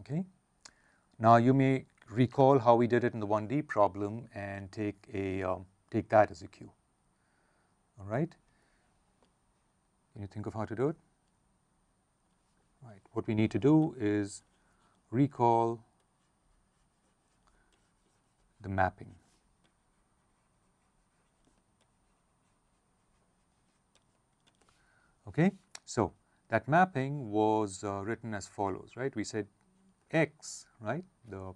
Okay. Now you may recall how we did it in the 1D problem and take a um, take that as a cue. All right. Can you think of how to do it? Right. What we need to do is recall the mapping. Okay. So, that mapping was uh, written as follows, right? We said x, right, the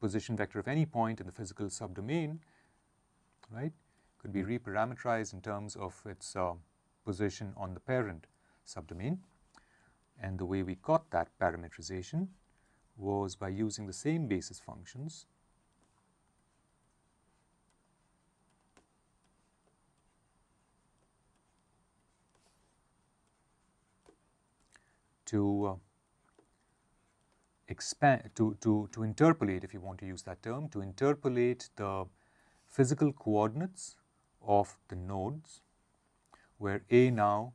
position vector of any point in the physical subdomain, right, could be reparameterized in terms of its uh, position on the parent subdomain. And the way we got that parametrization was by using the same basis functions. To uh, expand to, to, to interpolate if you want to use that term to interpolate the physical coordinates of the nodes where A now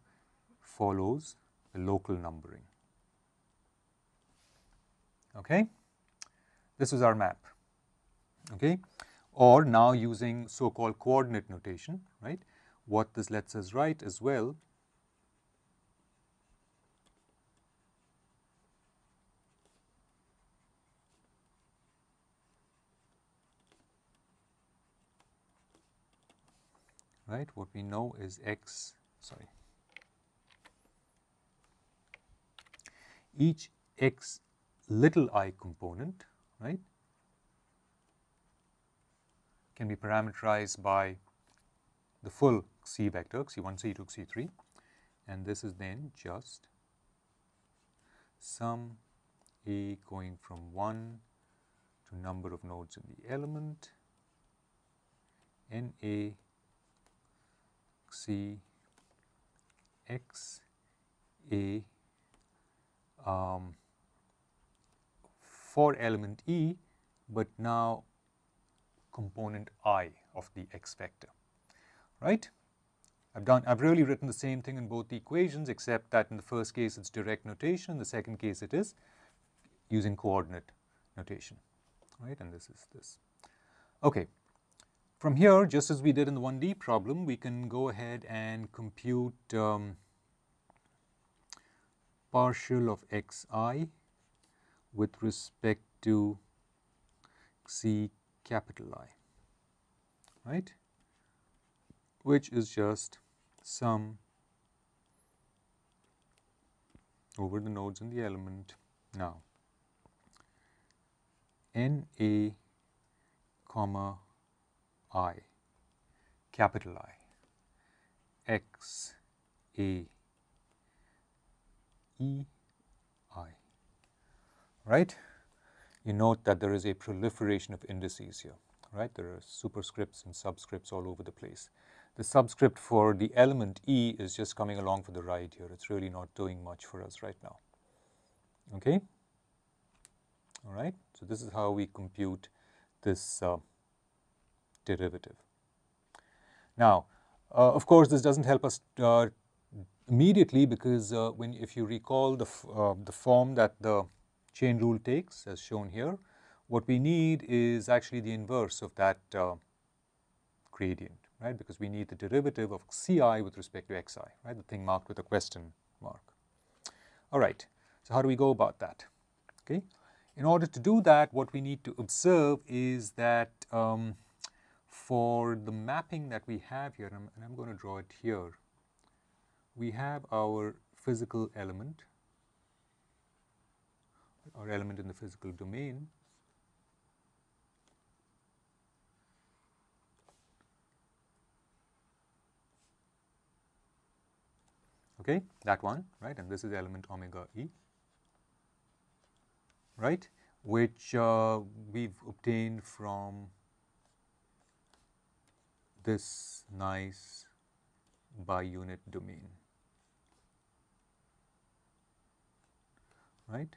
follows the local numbering. Okay? This is our map. Okay? Or now using so-called coordinate notation, right? What this lets us write as well right? What we know is x sorry. Each x little i component right can be parameterized by the full c vector xi1 xi2 c3, and this is then just sum a going from 1 to number of nodes in the element n a C X A um, for element E, but now component I of the X vector, right? I've done, I've really written the same thing in both the equations except that in the first case it's direct notation, in the second case it is using coordinate notation, right? And this is this. Okay, from here, just as we did in the 1D problem, we can go ahead and compute um, partial of xi with respect to c capital I, right, which is just sum over the nodes in the element. Now, n a comma I, capital I, X, A, E, I, right? You note that there is a proliferation of indices here, right? There are superscripts and subscripts all over the place. The subscript for the element E is just coming along for the ride here. It's really not doing much for us right now. Okay? All right. So this is how we compute this uh, derivative. Now, uh, of course, this doesn't help us uh, immediately because uh, when if you recall the, uh, the form that the chain rule takes as shown here, what we need is actually the inverse of that uh, gradient, right? Because we need the derivative of ci with respect to xi, right? The thing marked with a question mark. All right, so how do we go about that? Okay, in order to do that, what we need to observe is that um, for the mapping that we have here, and I'm going to draw it here, we have our physical element, our element in the physical domain, okay, that one, right, and this is element omega e, right, which uh, we've obtained from this nice bi-unit domain, right?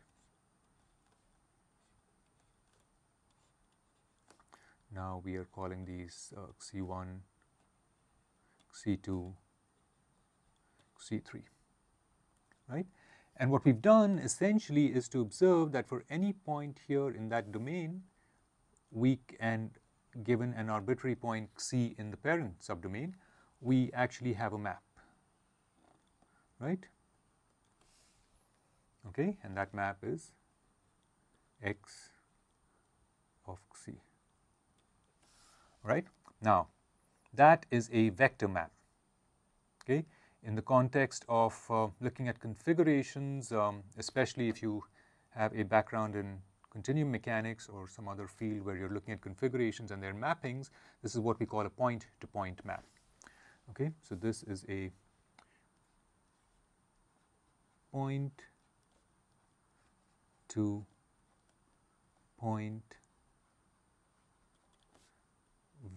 Now we are calling these uh, C1, C2, C3, right? And what we've done essentially is to observe that for any point here in that domain, we and given an arbitrary point C in the parent subdomain, we actually have a map, right? Okay, and that map is x of C, right? Now, that is a vector map, okay? In the context of uh, looking at configurations, um, especially if you have a background in continuum mechanics or some other field where you're looking at configurations and their mappings, this is what we call a point-to-point -point map. Okay, so this is a point to point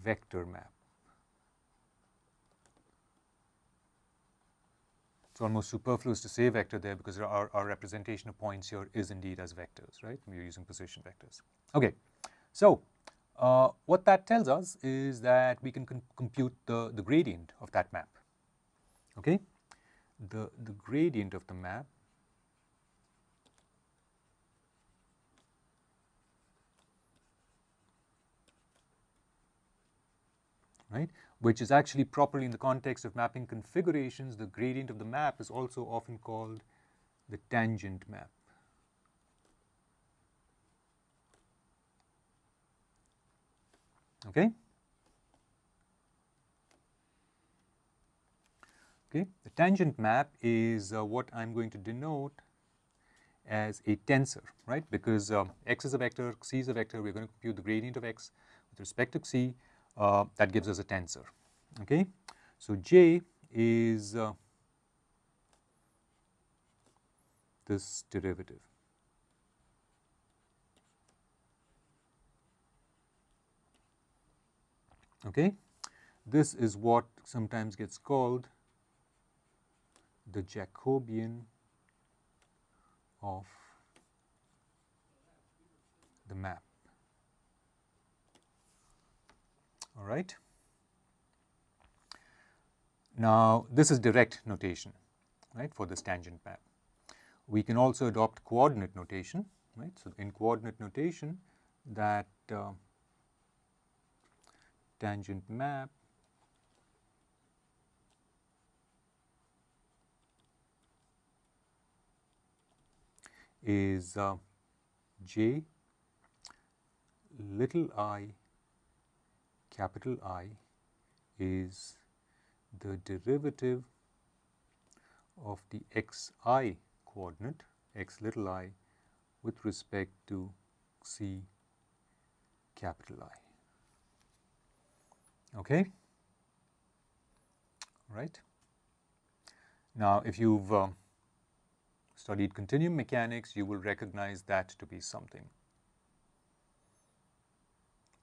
vector map. It's almost superfluous to say vector there because our, our representation of points here is indeed as vectors, right? We're using position vectors. Okay, so uh, what that tells us is that we can compute the, the gradient of that map. Okay, the, the gradient of the map right, which is actually properly in the context of mapping configurations, the gradient of the map is also often called the tangent map. Okay? Okay, the tangent map is uh, what I'm going to denote as a tensor, right? Because um, x is a vector, c is a vector, we're going to compute the gradient of x with respect to c, uh, that gives us a tensor. Okay, so J is uh, this derivative. Okay, this is what sometimes gets called the Jacobian of the map. All right. Now, this is direct notation, right, for this tangent map. We can also adopt coordinate notation, right. So, in coordinate notation that uh, tangent map is uh, j little i capital I is the derivative of the xi coordinate x little i with respect to c capital I. Okay? Right? Now, if you've uh, studied continuum mechanics, you will recognize that to be something.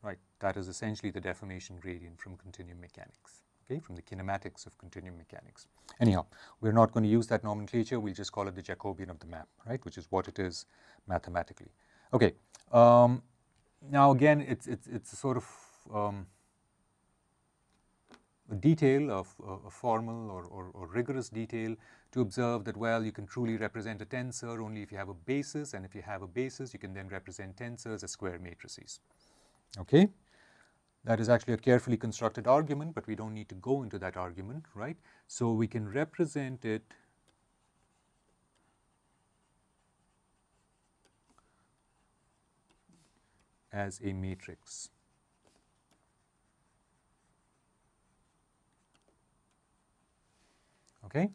Right, that is essentially the deformation gradient from continuum mechanics, okay, from the kinematics of continuum mechanics. Anyhow, we're not going to use that nomenclature, we'll just call it the Jacobian of the map, right, which is what it is mathematically. Okay, um, now again, it's, it's, it's a sort of um, a detail of uh, a formal or, or, or, rigorous detail to observe that, well, you can truly represent a tensor only if you have a basis, and if you have a basis, you can then represent tensors as square matrices. Okay? That is actually a carefully constructed argument, but we don't need to go into that argument, right? So we can represent it as a matrix. Okay?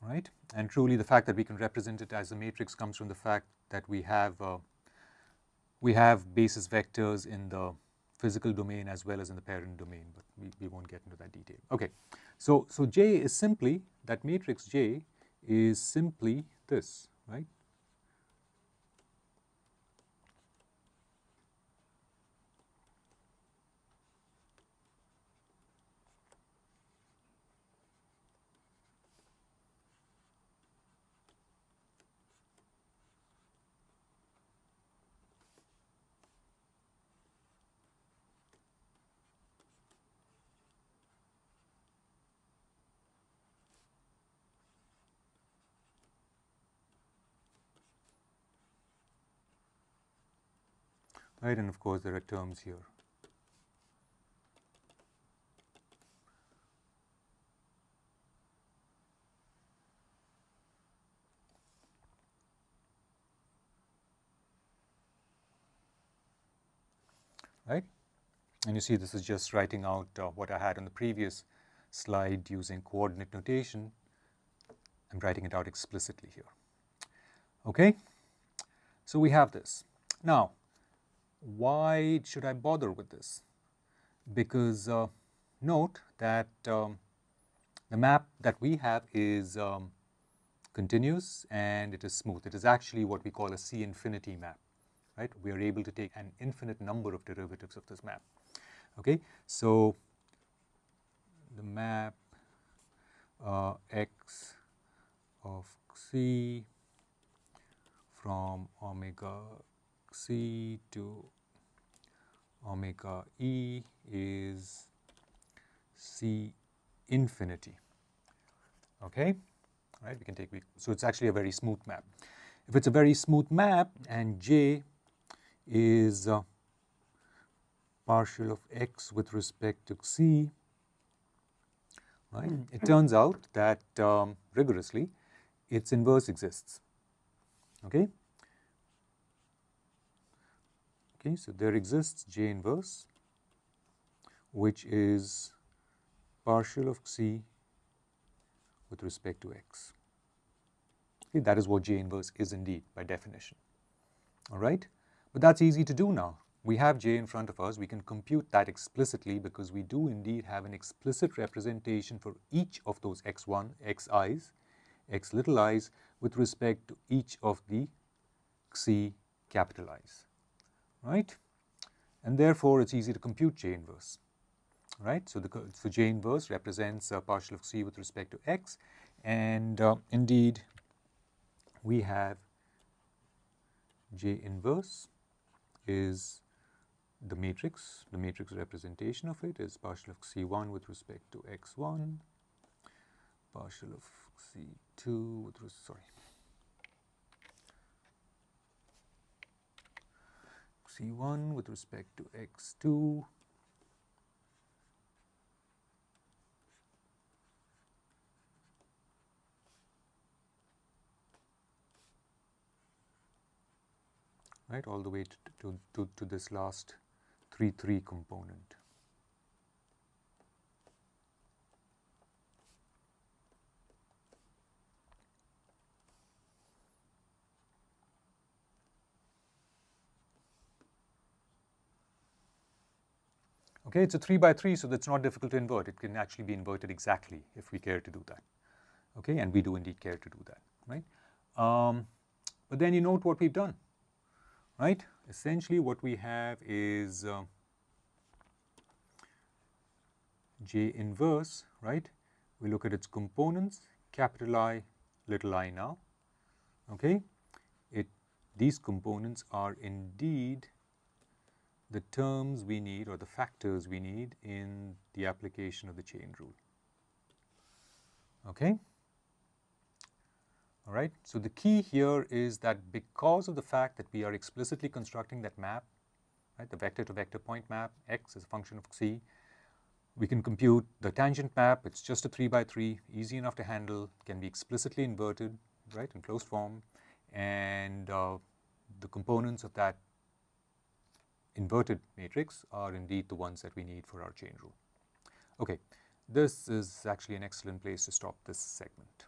Right? And truly the fact that we can represent it as a matrix comes from the fact that we have uh, we have basis vectors in the physical domain as well as in the parent domain, but we, we won't get into that detail. Okay, so, so J is simply, that matrix J is simply this, right? Right? And of course, there are terms here. right? And you see this is just writing out uh, what I had on the previous slide using coordinate notation. I'm writing it out explicitly here. Okay, so we have this. Now, why should I bother with this? Because uh, note that um, the map that we have is um, continuous and it is smooth. It is actually what we call a C infinity map right? We are able to take an infinite number of derivatives of this map. Okay, so the map uh, x of c from omega c to omega e is c infinity. Okay, right? We can take so it's actually a very smooth map. If it's a very smooth map and j is uh, partial of x with respect to c, right? Mm. It turns out that um, rigorously its inverse exists, okay? Okay, so there exists J inverse which is partial of c with respect to x. Okay, that is what J inverse is indeed by definition, all right? But that's easy to do now. We have j in front of us. We can compute that explicitly because we do indeed have an explicit representation for each of those x1, xi's, x little i's with respect to each of the xi capital I's, right? And therefore, it's easy to compute j inverse, right? So, the, so j inverse represents a partial of c with respect to x and uh, indeed we have j inverse is the matrix. The matrix representation of it is partial of C1 with respect to X1, partial of C2 with sorry, C1 with respect to X2, right, all the way to, to, to, to this last 3 3 component. Okay, it's a 3 by 3, so that's not difficult to invert. It can actually be inverted exactly if we care to do that. Okay, and we do indeed care to do that, right? Um, but then you note what we've done right? Essentially what we have is uh, J inverse, right? We look at its components, capital I, little i now, okay? It, these components are indeed the terms we need or the factors we need in the application of the chain rule, okay? All right. So the key here is that because of the fact that we are explicitly constructing that map, right, the vector to vector point map, x is a function of c, we can compute the tangent map. It's just a 3 by 3, easy enough to handle, can be explicitly inverted, right, in closed form. And uh, the components of that inverted matrix are indeed the ones that we need for our chain rule. Okay, this is actually an excellent place to stop this segment.